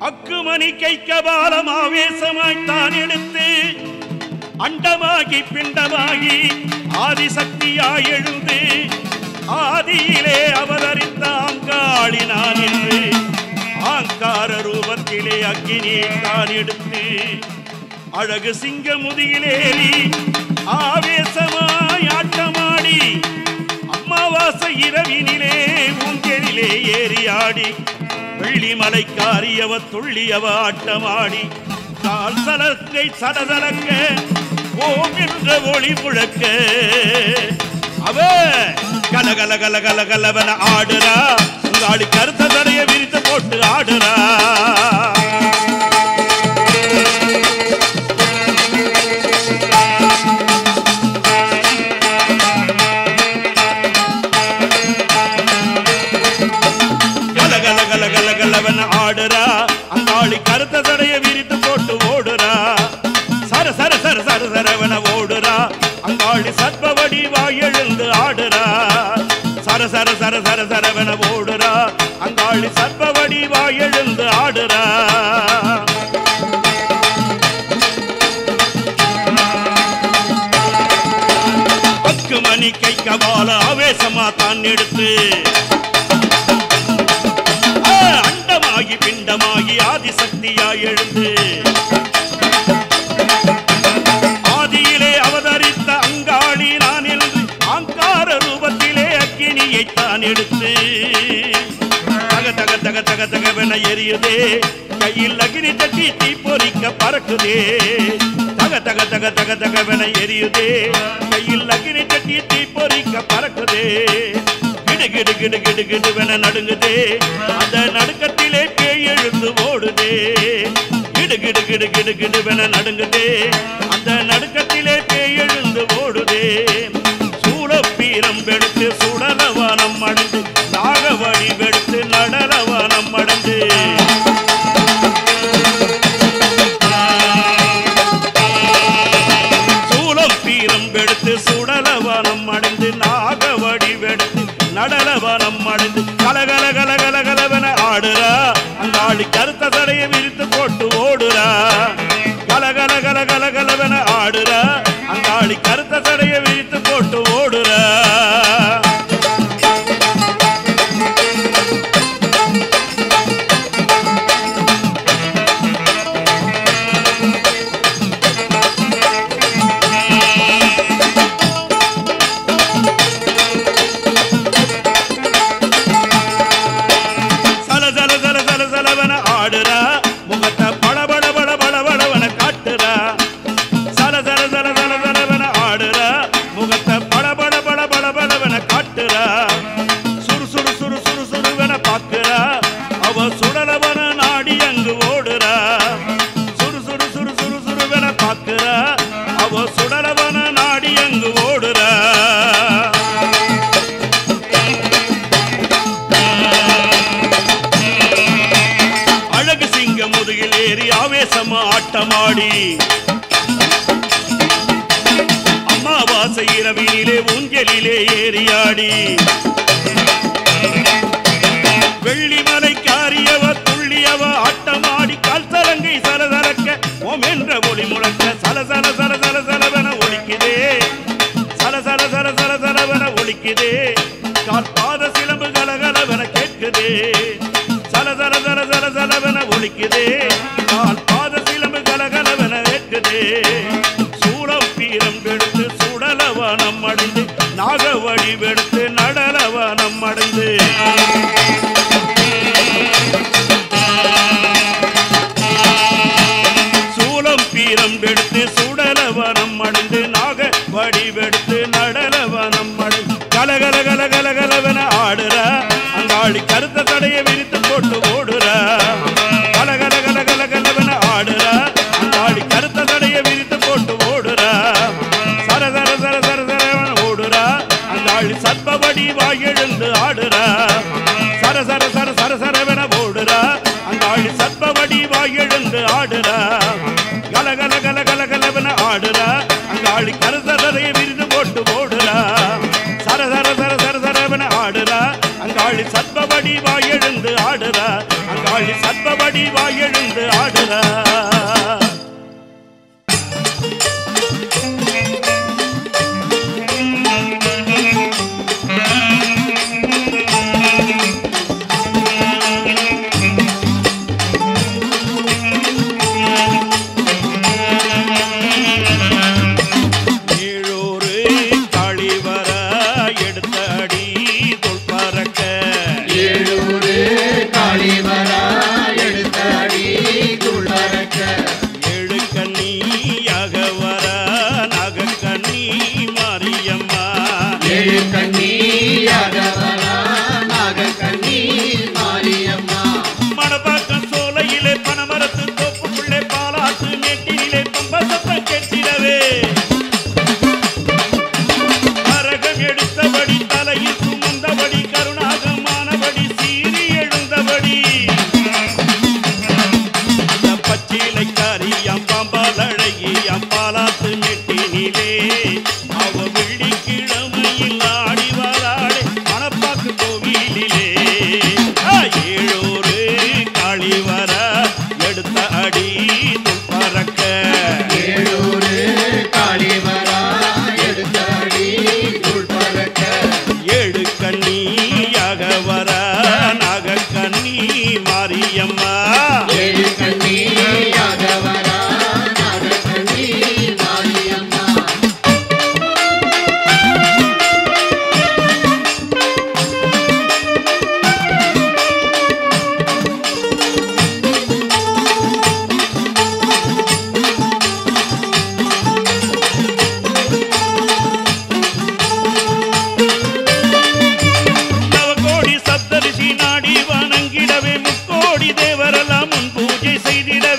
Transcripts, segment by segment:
அக்குமணி கை கபாலம் ஆவேசமாய்த்தான் எடுத்து அண்டமாகி பிண்டமாகி ஆதிசக்தியாய் எழுந்து ஆதியிலே அவதரித்த ஆங்காளினான் என்று ஆங்கார ரூபத்திலே அக்கினியை தான் எடுத்து அழகு சிங்க முதியிலேறி ஆவேசமாய் ஆட்டமாடி அமாவாசை இரவினிலே மூங்கலிலே ஏறி ஆடி வெள்ளிமலைக்காரியவ துள்ளியவ ஆட்டமாடி கால் சலக்கை சடதலக்க ஓம் என்ற ஒளி முழக்க. அவ கலகல கல கல கலவன ஆடுறா. உங்காடி கருத்த தடைய விரித்து போட்டு ஆடுறா. ஆடுறா அங்காளி கருத்த தடைய விரித்து போட்டு ஓடுறா. சர சர சர சர சரவன ஓடுறா. அங்காளி சத்பவடி வாயெழுந்து ஆடுறா. சர சர சர சர சரவன ஓடுறா. அங்காளி சத்பவடி வாயெழுந்து ஆடுறா. பக்கு மணி கை கபால ஆவேசமா தான் எடுத்து. ஆகி பிண்டமாகி ஆதிசக்தியாய் எழுந்து ஆதியிலே அவதரித்த அங்காளி நான் என்று ஆங்கார ரூபத்திலே அக்கினியை தான் எடுத்து தக தக தக தக தகவென எரியுதே. கையில் அக்னி தட்டி தீ பொறிக்க பறக்குதே. தக தக தக தக தகவென எரியுதே. கையில் அக்னி தட்டி தீ பொறிக்க பறக்குதே. கிடு கிடு கிடு கிடு கிடுவென நடுங்குதே. அந்த நடுக்கத்திலே பேய் எழுந்து ஓடுதே. கிடு கிடு கிடு கிடு கிடுவென நடுங்குதே. அந்த நடுக்கத்திலே பேய் எழுந்து ஓடுதே. சூழப்பீரம் வெடுத்து சுடலவானம் அடைந்து நாகவழி வெடுத்து நடலவானம் அடைந்து. அந்த ஆளி காளி சர்வபடி வாயெழுந்து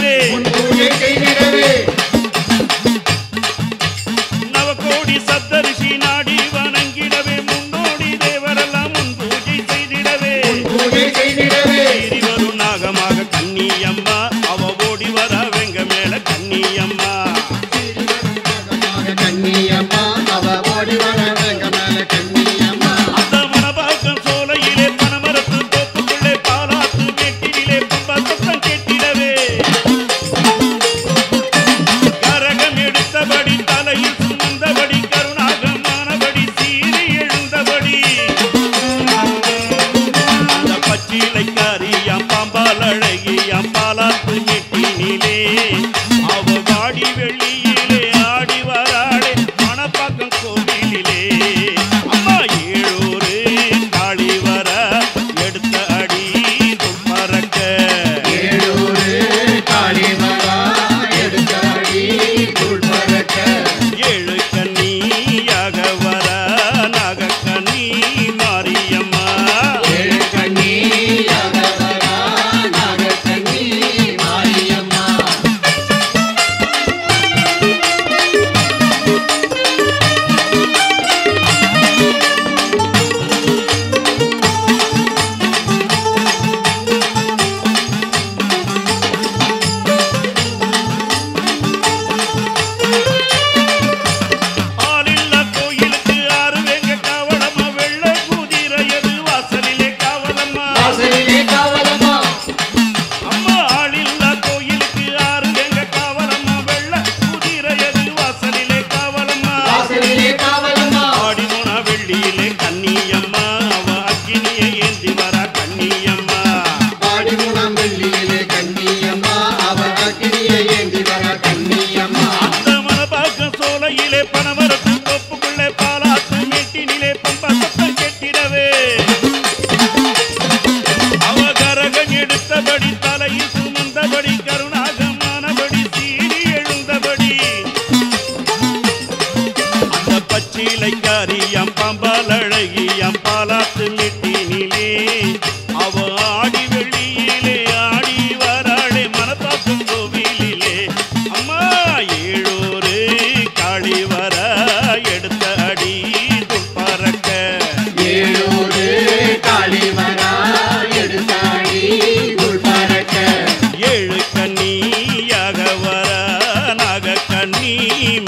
Hey.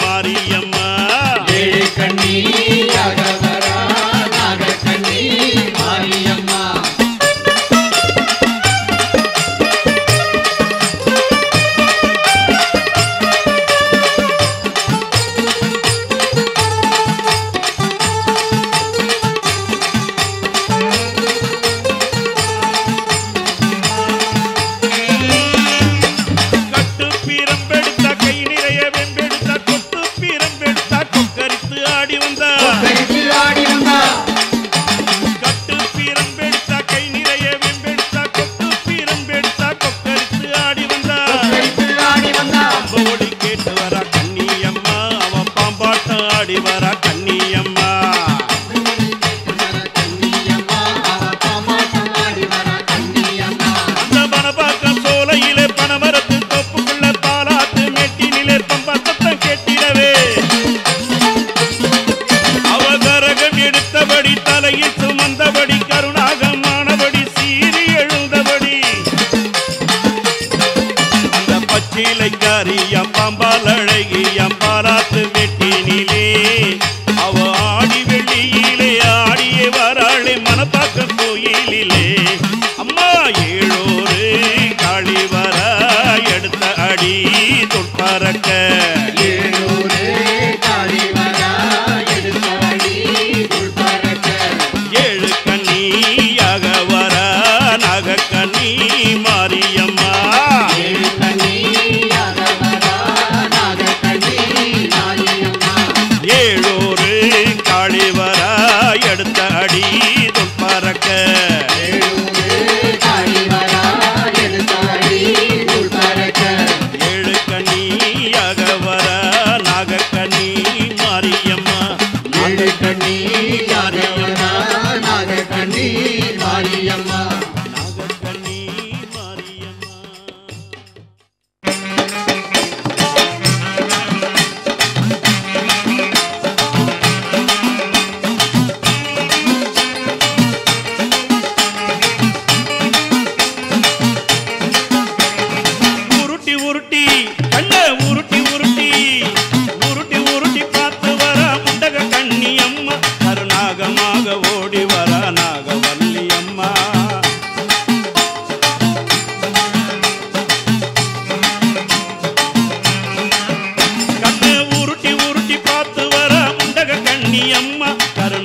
मारियम எடுத்த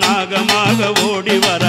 நாகமாக ஓடி வர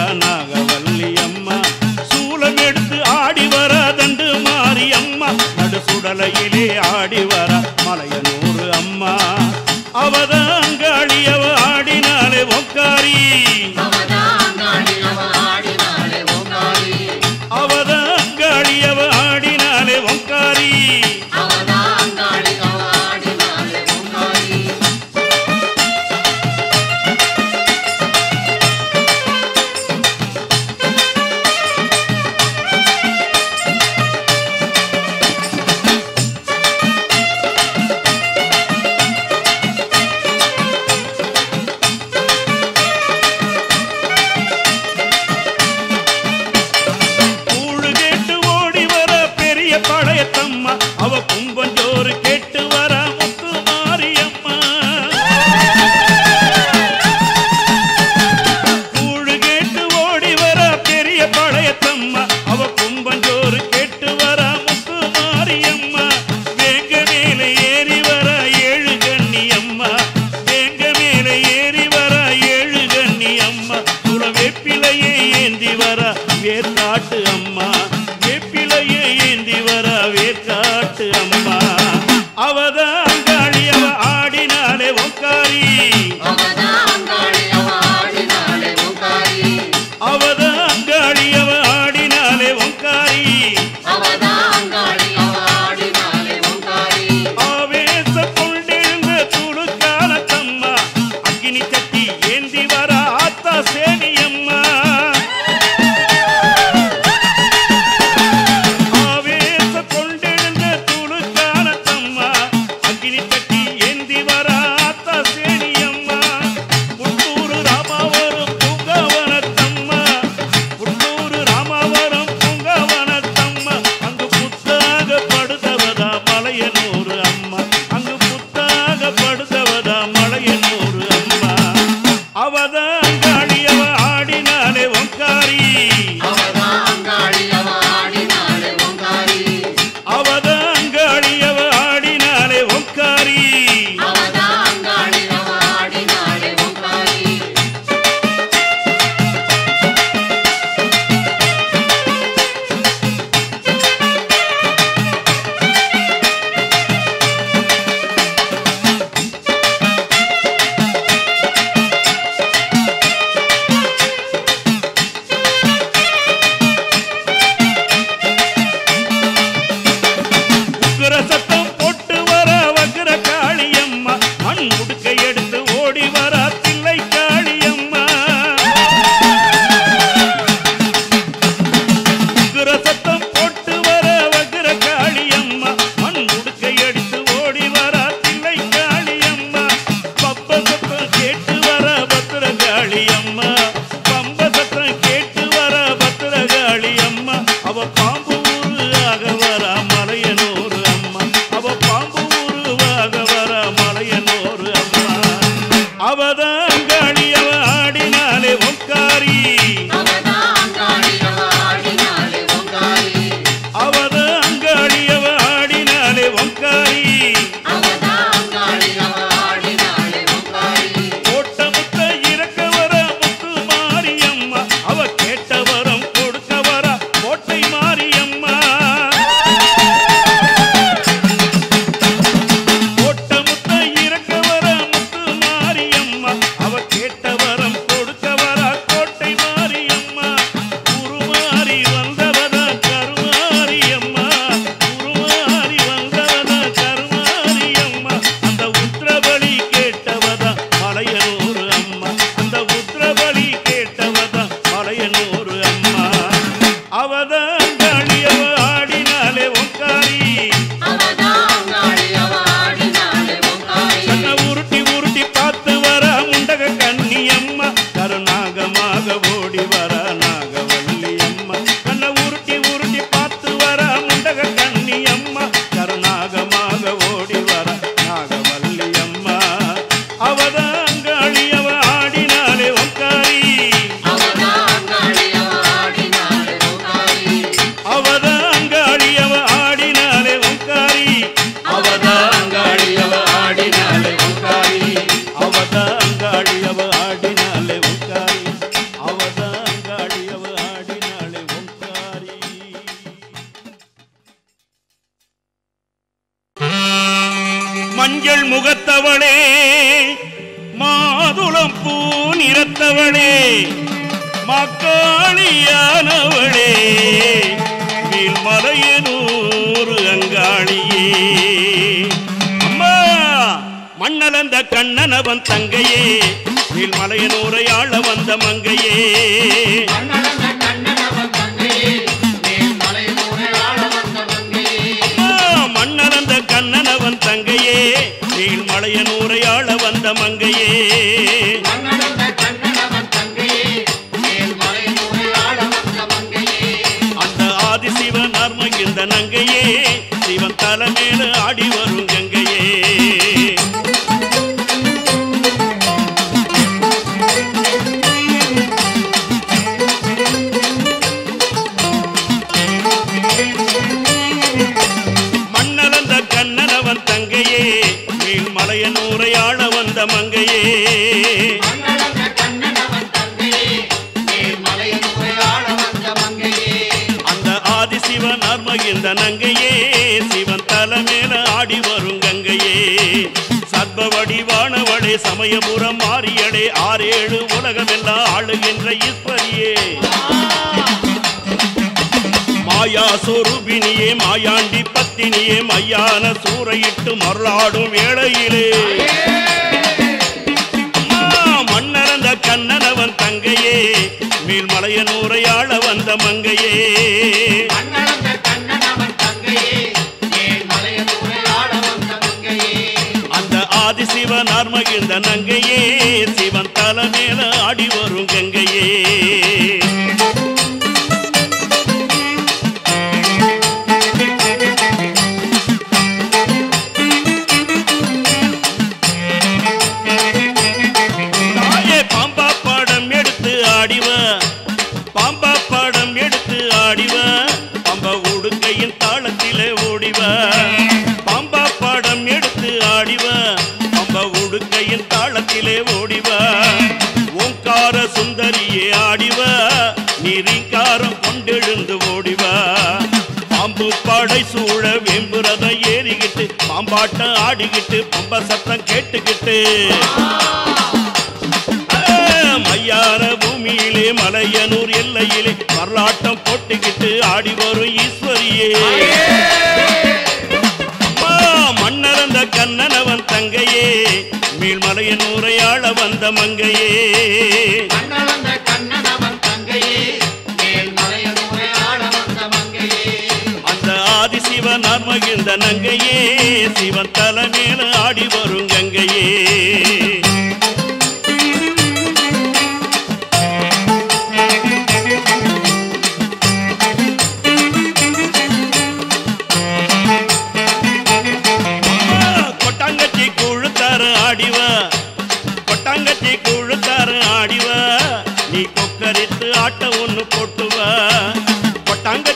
அவதான்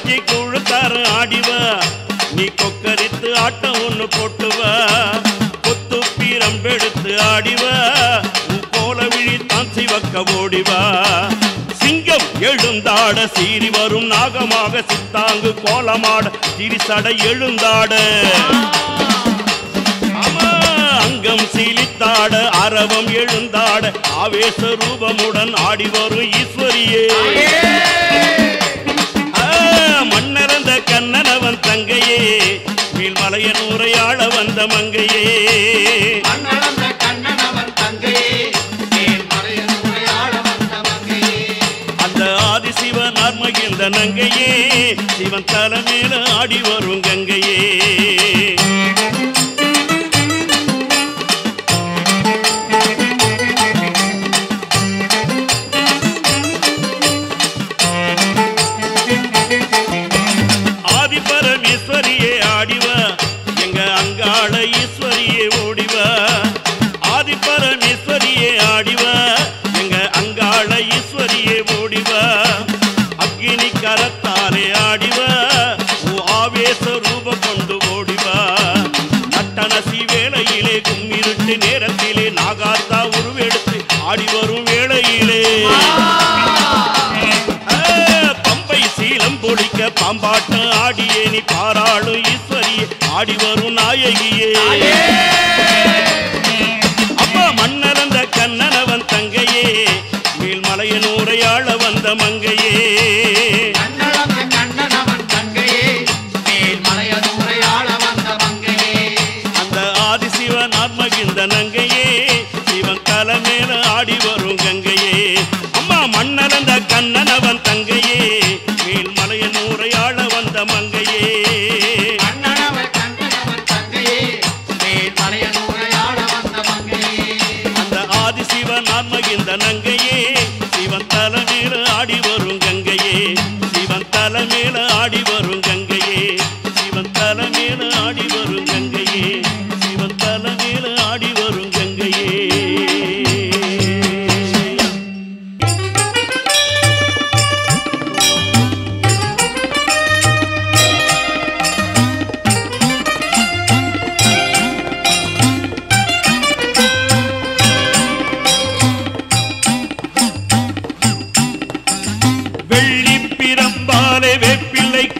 செஞ்சு குழுத்தார ஆடிவ. நீ கொக்கரித்து ஆட்டம் ஒன்று போட்டுவ. கொத்து பீரம்பெடுத்து ஆடிவ. கோல விழி தான் சிவக்க ஓடிவா. சிங்கம் எழுந்தாட சீறி வரும் நாகமாக சித்தாங்கு கோலமாட திரிசட எழுந்தாட. அங்கம் சீலித்தாட அரவம் எழுந்தாட. ஆவேச ரூபமுடன் ஆடி வரும் ஈஸ்வரியே. உதயன் உரையாட வந்த மங்கையே. அந்த ஆதிசிவன் ஆத்மகிந்த நங்கையே. சிவன் தலை ஆடி வரும் கங்கையே. ஆம்பாட்டம் ஆடியே நீ பாராளு ஈஸ்வரி ஆடி வரும் நாயகியே. அம்மா மன்னரந்த கண்ணனவன் தங்கையே மேல்மலையன் வந்த மங்கையே. அந்த ஆதிசிவன் ஆத்மகிந்த நங்கையே சிவன் தலை ஆடி வரும் கங்கையே. அம்மா மன்னரந்த கண்ணனவன்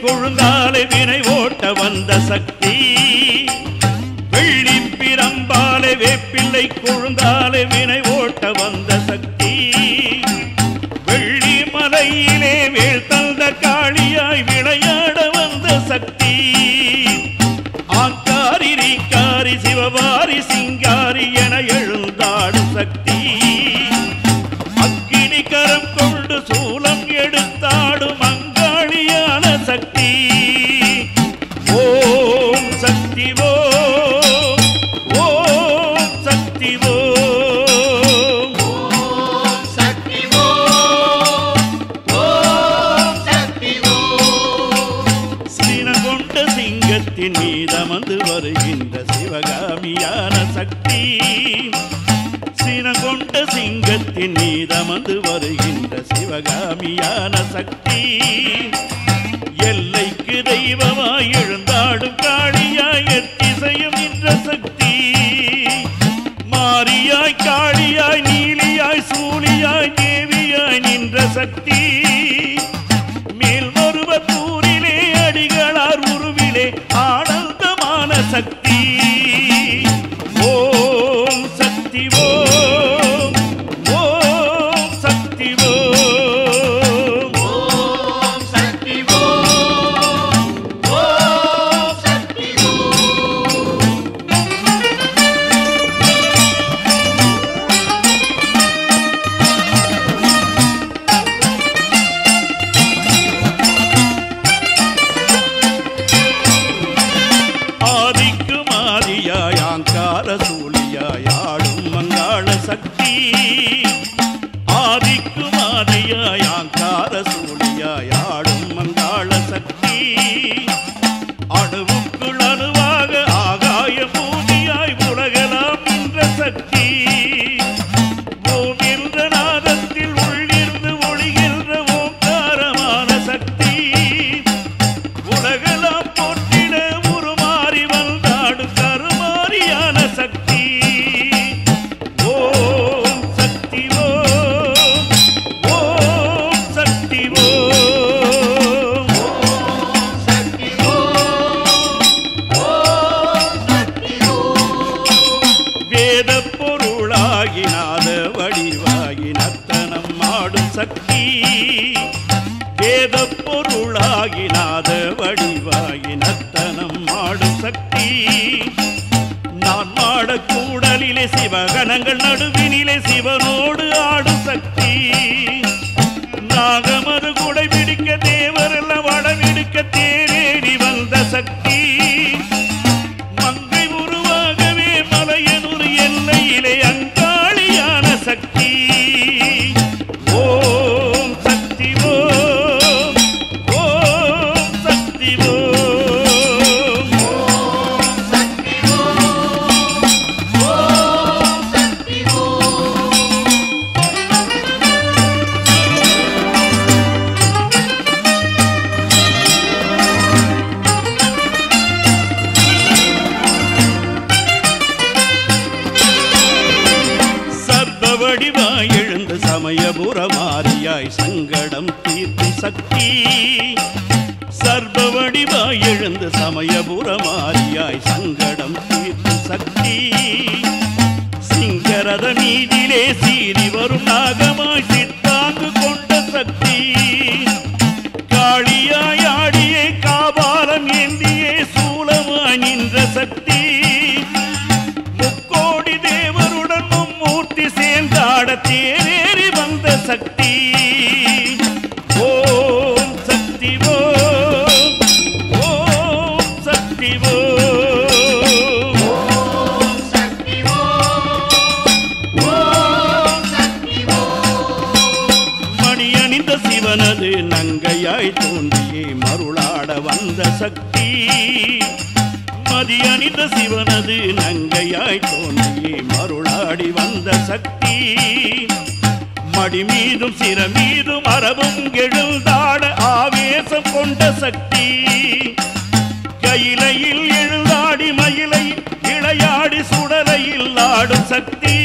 கொழுந்தாலை ஓட்ட வந்த சக்தி. வெள்ளி பிரம்பாலை வேப்பிள்ளை கொழுந்தாலை வினை சக்தி. ஓம் சக்தி ஓம் ஓம் சக்தி ஓம். சக்தி ஓம் சக்தி சினகொண்ட சிங்கத்தின் மீதமந்து வருகின்ற சிவகாமியான சக்தி. சினகொண்ட சிங்கத்தின் மீதமந்து வருகின்ற சிவகாமியான சக்தி. நீலியாய் நீலியாய் சூழியாய் தேவியாய் நின்ற சக்தி. மேல் மருவ தூரிலே அடிகளார் உருவிலே ஆனந்தமான சக்தி. வேத பொருளாகி நாத வடிவாகி நத்தனம் ஆடும் சக்தி. நான் ஆடக்கூடலிலே சிவகணங்கள் நடுவினிலே சிவனோடு ஆடும் சக்தி ஓம் சக்தி ஓம் ஓம் சக்தி மணி அணிந்த சிவனது நங்கையாய் தோன்றியே மருளாட வந்த சக்தி. மதியணிந்த சிவனது நங்கையாய் தோன்றியே மருளாடி வந்த சக்தி. மடி மீதும் சிற மீதும் மரபும் எழுந்தாட ஆவேசம் கொண்ட சக்தி. கையிலையில் எழுந்தாடி மயிலை இளையாடி சுடலையில் ஆடும் சக்தி.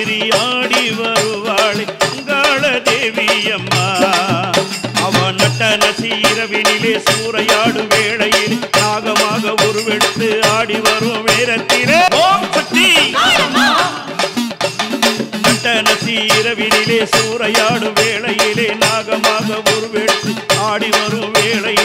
ஏறி ஆடி வருவாளே அங்காள தேவி அம்மா. அவன் நட்ட நசி இரவினிலே சூறையாடு வேளையில் ராகமாக உருவெடுத்து ஆடி வரும் வேரத்திலே ஓம் சக்தி! நட்ட நசி இரவினிலே சூறையாடு வேளையிலே நாகமாக உருவெடுத்து ஆடி வரும் வேளை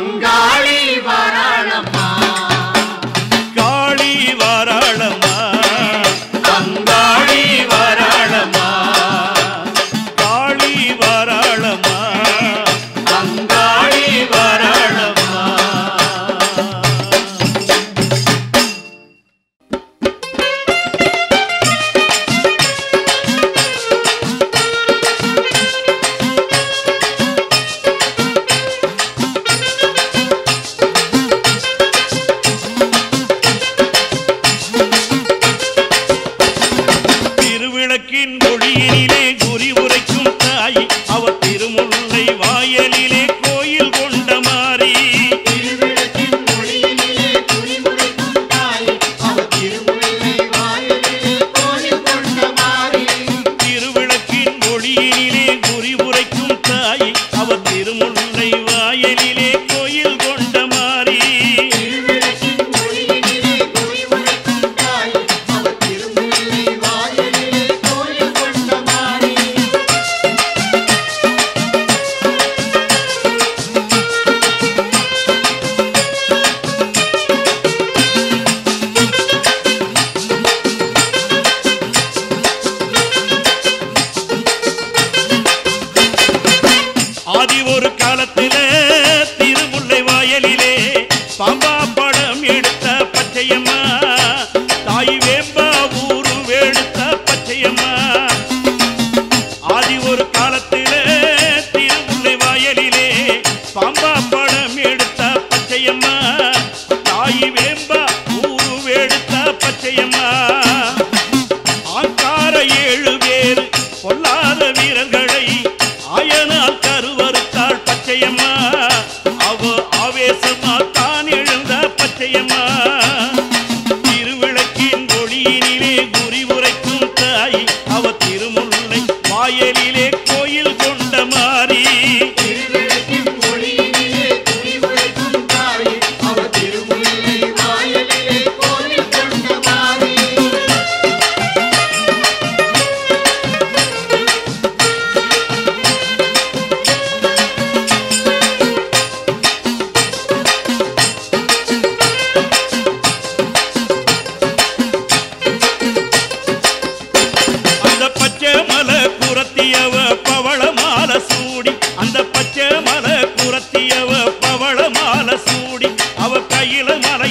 அங்காளி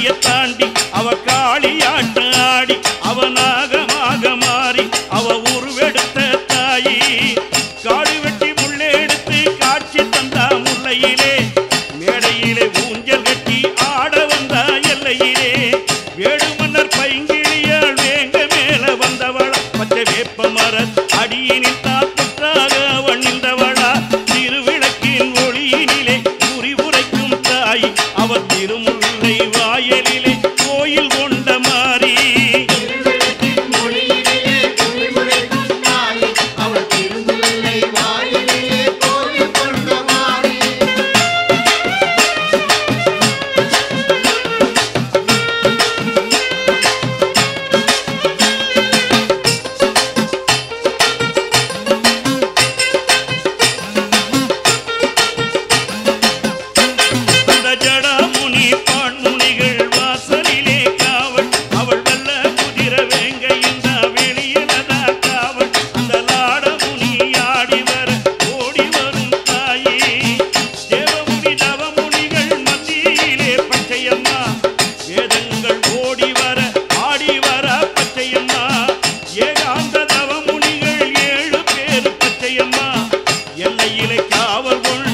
தாண்டி கோயிலை காவல் கொண்டு